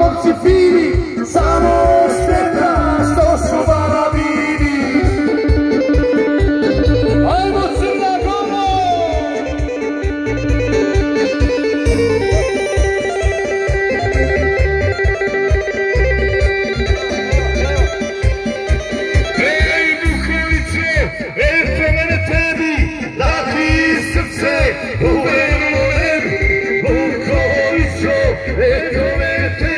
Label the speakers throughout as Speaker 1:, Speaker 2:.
Speaker 1: momci fini, samo šteta što su barabini. Ajmo crna gola! Gledaj duhovice, eto mene tebi, lati srce, uvek. Eto me tebi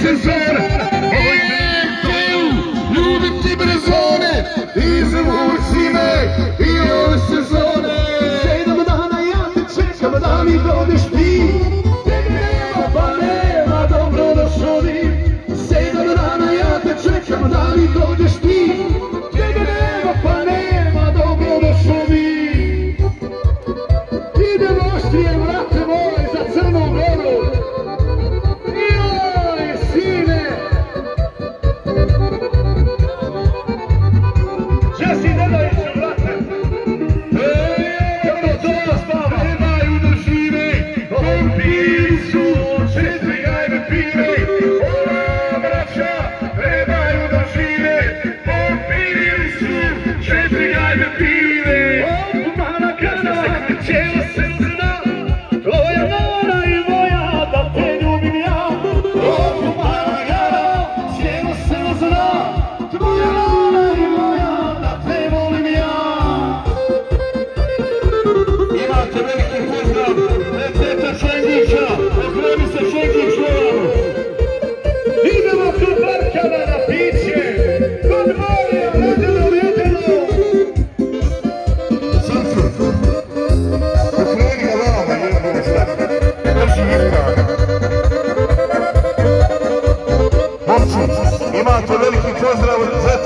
Speaker 1: SSR, OJTU, ljubiti brezone, izvur zime i ove sezone.
Speaker 2: Sedam dana ja te čekam da mi dođeš ti, te nema pa nema dobro došli. Sedam dana ja te čekam da mi dođeš ti.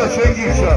Speaker 3: Poeta Księgicza.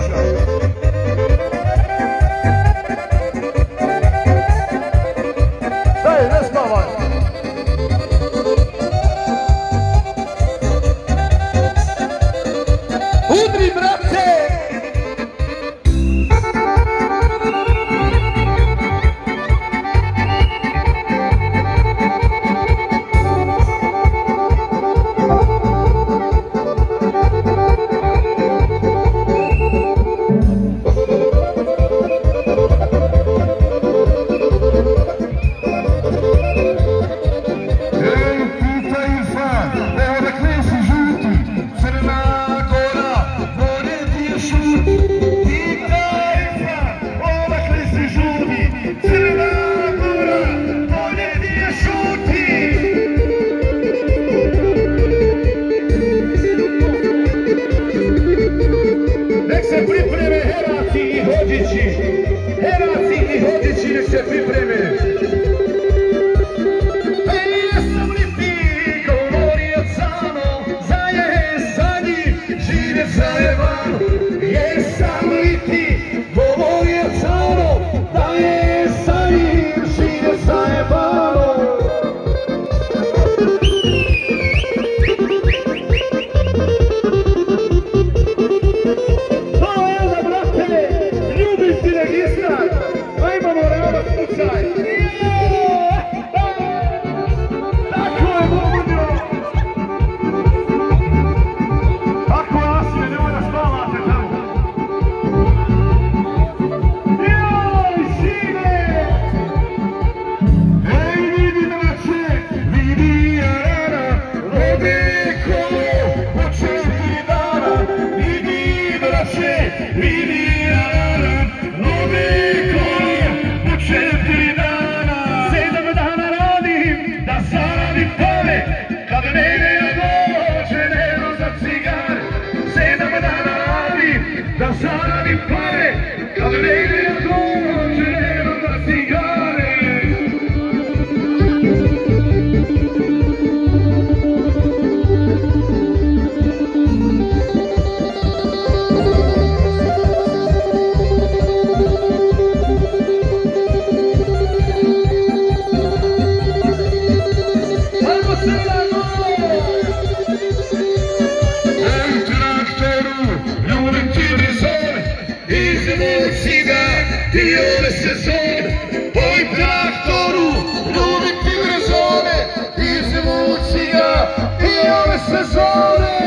Speaker 3: Dižemo ciga i
Speaker 1: ove sezone. Oj traktoru, ljubiti rezone. Dižemo ciga i ove sezone.